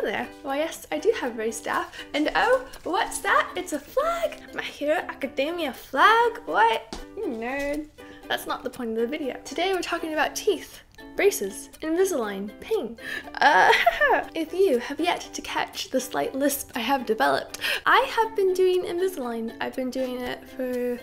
Hello there. Why yes, I do have Rey's staff. And oh, what's that? It's a flag! My Hero Academia flag? What? You nerd. That's not the point of the video. Today we're talking about teeth braces, Invisalign, pain. Uh, if you have yet to catch the slight lisp I have developed, I have been doing Invisalign. I've been doing it for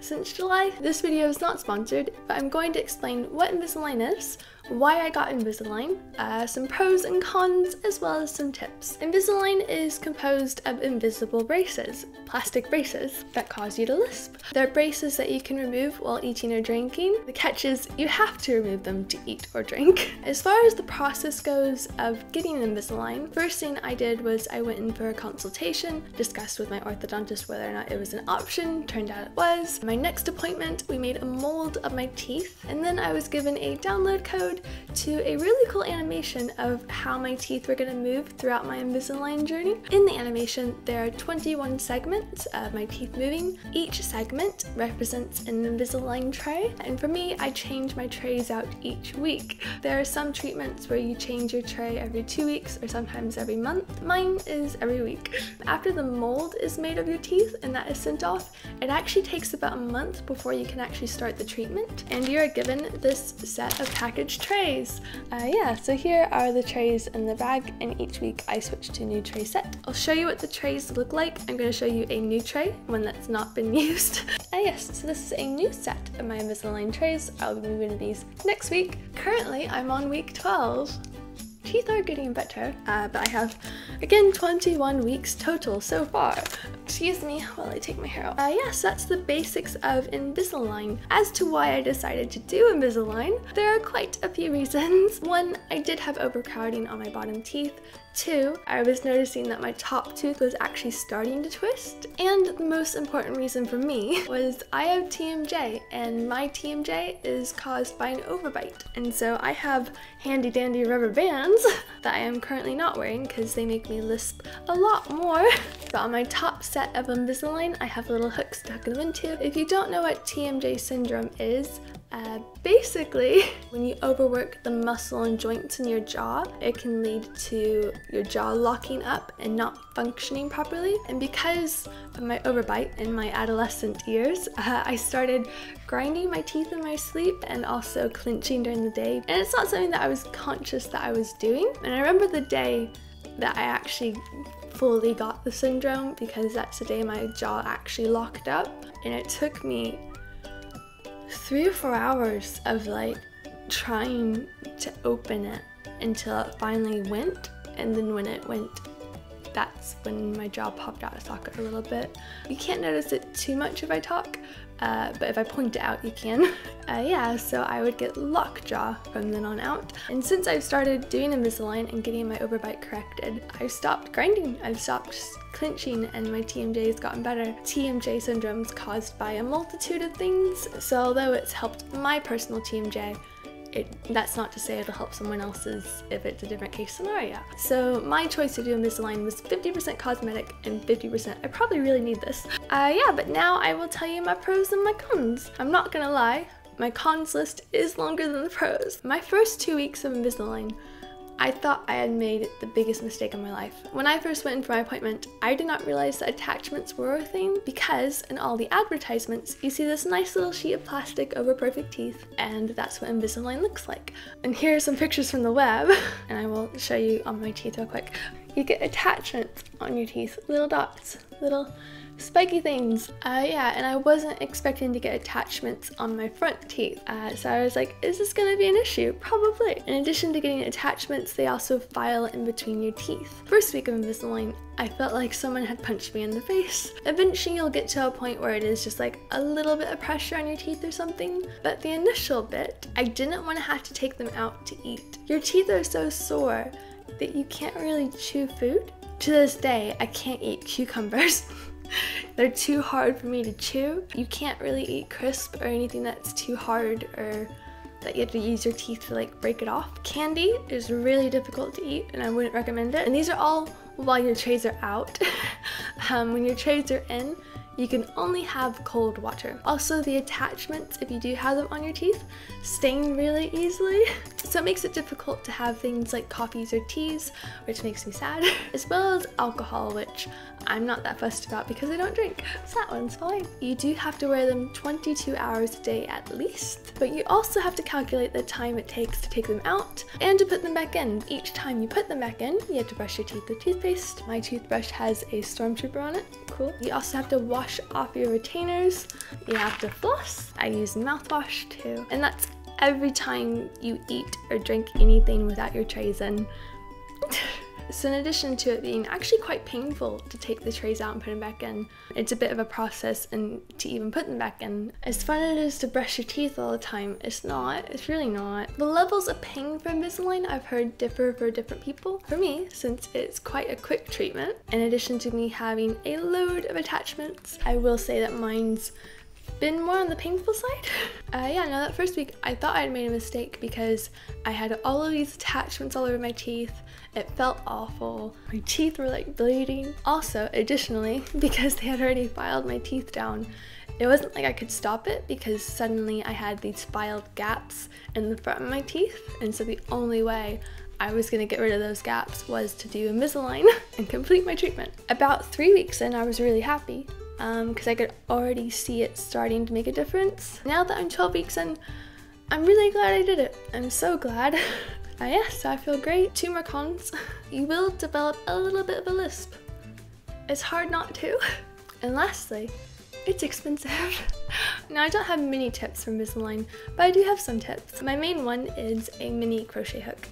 since July. This video is not sponsored, but I'm going to explain what Invisalign is, why I got Invisalign, uh, some pros and cons, as well as some tips. Invisalign is composed of invisible braces, plastic braces, that cause you to lisp. They're braces that you can remove while eating or drinking. The catch is you have to remove them to eat or drink. As far as the process goes of getting Invisalign, first thing I did was I went in for a consultation, discussed with my orthodontist whether or not it was an option, turned out it was. My next appointment, we made a mold of my teeth, and then I was given a download code to a really cool animation of how my teeth were going to move throughout my Invisalign journey. In the animation, there are 21 segments of my teeth moving. Each segment represents an Invisalign tray, and for me, I change my trays out each week. There are some treatments where you change your tray every two weeks or sometimes every month. Mine is every week. After the mold is made of your teeth and that is sent off, it actually takes about a month before you can actually start the treatment, and you are given this set of packaged trays. Uh, yeah, so here are the trays in the bag and each week I switch to a new tray set. I'll show you what the trays look like. I'm going to show you a new tray, one that's not been used. uh, yes, so this is a new set of my Invisalign trays. I'll be moving to these next week. Currently, I'm on week 12 teeth are getting better, uh, but I have, again, 21 weeks total so far. Excuse me while I take my hair out. Uh, yes, that's the basics of Invisalign. As to why I decided to do Invisalign, there are quite a few reasons. One, I did have overcrowding on my bottom teeth, Two, I was noticing that my top tooth was actually starting to twist. And the most important reason for me was I have TMJ and my TMJ is caused by an overbite. And so I have handy dandy rubber bands that I am currently not wearing because they make me lisp a lot more. But on my top set of Invisalign, I have little hooks to hook them into. If you don't know what TMJ syndrome is, uh, basically, when you overwork the muscle and joints in your jaw, it can lead to your jaw locking up and not functioning properly. And because of my overbite in my adolescent years, uh, I started grinding my teeth in my sleep and also clenching during the day. And it's not something that I was conscious that I was doing. And I remember the day that I actually fully got the syndrome because that's the day my jaw actually locked up. And it took me three or four hours of like trying to open it until it finally went. And then when it went, that's when my jaw popped out of socket a little bit. You can't notice it too much if I talk, uh, but if I point it out, you can. Uh, yeah, so I would get lockjaw from then on out. And since I've started doing Invisalign and getting my overbite corrected, I've stopped grinding. I've stopped clenching and my TMJ has gotten better. TMJ syndrome is caused by a multitude of things, so although it's helped my personal TMJ, it, that's not to say it'll help someone else's if it's a different case scenario. So my choice to do Invisalign was 50% cosmetic and 50% I probably really need this. Uh, yeah, but now I will tell you my pros and my cons. I'm not gonna lie, my cons list is longer than the pros. My first two weeks of Invisalign I thought I had made the biggest mistake of my life. When I first went in for my appointment, I did not realize that attachments were a thing because in all the advertisements, you see this nice little sheet of plastic over perfect teeth, and that's what Invisalign looks like. And here are some pictures from the web, and I will show you on my teeth real quick. You get attachments on your teeth, little dots, little spiky things. Uh, yeah, and I wasn't expecting to get attachments on my front teeth. Uh, so I was like, is this gonna be an issue? Probably. In addition to getting attachments, they also file in between your teeth. First week of Invisalign, I felt like someone had punched me in the face. Eventually you'll get to a point where it is just like a little bit of pressure on your teeth or something, but the initial bit, I didn't want to have to take them out to eat. Your teeth are so sore that you can't really chew food. To this day, I can't eat cucumbers. They're too hard for me to chew. You can't really eat crisp or anything that's too hard or that you have to use your teeth to like break it off. Candy is really difficult to eat and I wouldn't recommend it. And these are all while your trays are out. um, when your trays are in, you can only have cold water. Also, the attachments, if you do have them on your teeth, stain really easily. So it makes it difficult to have things like coffees or teas, which makes me sad, as well as alcohol, which I'm not that fussed about because I don't drink. So that one's fine. You do have to wear them 22 hours a day at least, but you also have to calculate the time it takes to take them out and to put them back in. Each time you put them back in, you have to brush your teeth with toothpaste. My toothbrush has a stormtrooper on it. Cool. You also have to wash off your retainers. You have to floss. I use mouthwash too. And that's every time you eat or drink anything without your trays in. So in addition to it being actually quite painful to take the trays out and put them back in, it's a bit of a process and to even put them back in. As fun as it is to brush your teeth all the time, it's not, it's really not. The levels of pain for Invisalign I've heard differ for different people. For me, since it's quite a quick treatment, in addition to me having a load of attachments, I will say that mine's been more on the painful side. Uh, yeah, no, that first week I thought I'd made a mistake because I had all of these attachments all over my teeth. It felt awful. My teeth were like bleeding. Also, additionally, because they had already filed my teeth down, it wasn't like I could stop it because suddenly I had these filed gaps in the front of my teeth, and so the only way I was gonna get rid of those gaps was to do Invisalign and complete my treatment. About three weeks in, I was really happy because um, I could already see it starting to make a difference. Now that I'm 12 weeks in, I'm really glad I did it. I'm so glad. uh, yes, I feel great. Two more cons. you will develop a little bit of a lisp. It's hard not to. And lastly, it's expensive. now I don't have many tips from Invisalign, but I do have some tips. My main one is a mini crochet hook.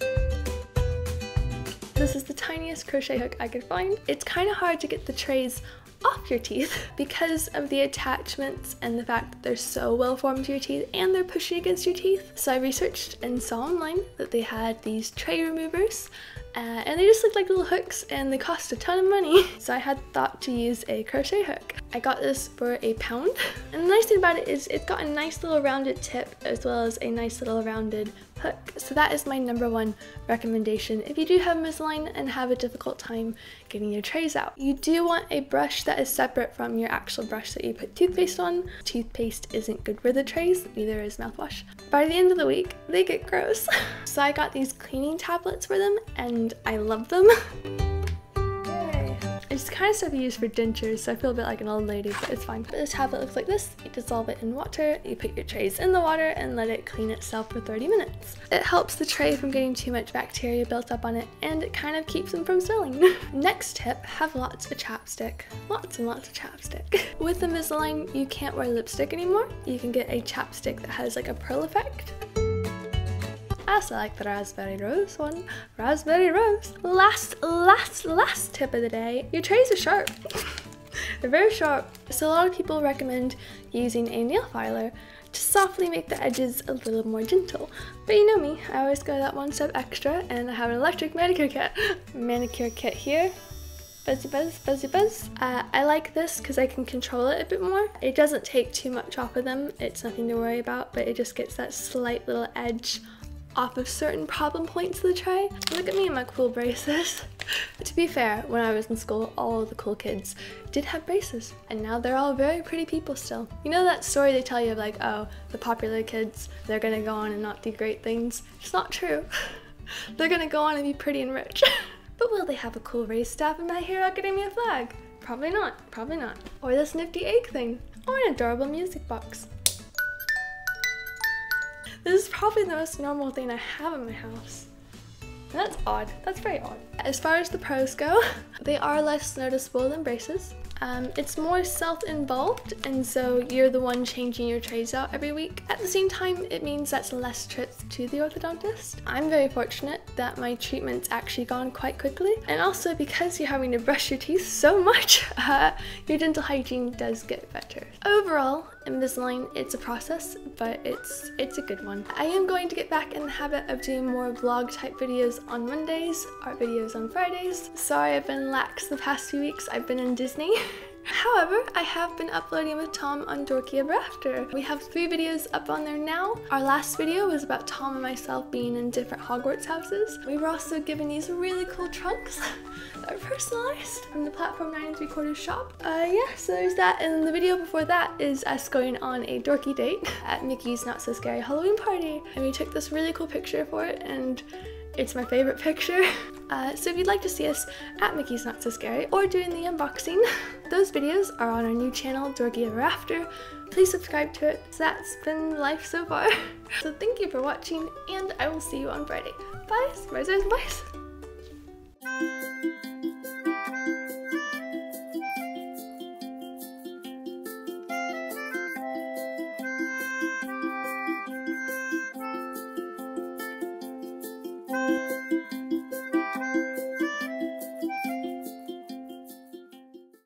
This is the tiniest crochet hook I could find. It's kind of hard to get the trays off your teeth because of the attachments and the fact that they're so well formed to your teeth and they're pushing against your teeth. So I researched and saw online that they had these tray removers uh, and they just look like little hooks and they cost a ton of money. So I had thought to use a crochet hook. I got this for a pound. And the nice thing about it is it's got a nice little rounded tip as well as a nice little rounded So that is my number one recommendation if you do have Invisalign and have a difficult time getting your trays out. You do want a brush that is separate from your actual brush that you put toothpaste on. Toothpaste isn't good for the trays, neither is mouthwash. By the end of the week, they get gross. so I got these cleaning tablets for them and I love them. It's kind of stuff you use for dentures, so I feel a bit like an old lady, but it's fine. But this tablet looks like this. You dissolve it in water, you put your trays in the water, and let it clean itself for 30 minutes. It helps the tray from getting too much bacteria built up on it, and it kind of keeps them from spilling. Next tip, have lots of chapstick. Lots and lots of chapstick. With the Invisalign, you can't wear lipstick anymore. You can get a chapstick that has like a pearl effect. Also like the raspberry rose one. Raspberry rose. Last, last, last tip of the day. Your trays are sharp. They're very sharp. So a lot of people recommend using a nail filer to softly make the edges a little more gentle. But you know me, I always go that one step extra and I have an electric manicure kit. Manicure kit here. Buzzy buzz, buzzy buzz. Uh, I like this because I can control it a bit more. It doesn't take too much off of them. It's nothing to worry about, but it just gets that slight little edge off of certain problem points of the tray. Look at me and my cool braces. to be fair, when I was in school, all the cool kids did have braces, and now they're all very pretty people still. You know that story they tell you of like, oh, the popular kids, they're gonna go on and not do great things? It's not true. they're gonna go on and be pretty and rich. but will they have a cool Rey's staff in My Hero Academia flag? Probably not, probably not. Or this nifty egg thing, or an adorable music box. This is probably the most normal thing I have in my house. And that's odd. That's very odd. As far as the pros go, they are less noticeable than braces. Um, it's more self-involved and so you're the one changing your trays out every week. At the same time, it means that's less trips to the orthodontist. I'm very fortunate that my treatment's actually gone quite quickly and also because you're having to brush your teeth so much, uh, your dental hygiene does get better. Overall, Invisalign, it's a process, but it's it's a good one. I am going to get back in the habit of doing more vlog type videos on Mondays, art videos on Fridays. Sorry I've been lax the past few weeks, I've been in Disney. However, I have been uploading with Tom on Dorky Ever After. We have three videos up on there now. Our last video was about Tom and myself being in different Hogwarts houses. We were also given these really cool trunks that are personalized from the Platform 9 and 3 quarters shop. Uh, yeah, so there's that. And the video before that is us going on a dorky date at Mickey's Not So Scary Halloween party. And we took this really cool picture for it and it's my favorite picture. Uh, so if you'd like to see us at Mickey's Not So Scary or doing the unboxing, those videos are on our new channel, Dorky Ever After. Please subscribe to it. So that's been life so far. so thank you for watching and I will see you on Friday. Bye, boys, boys.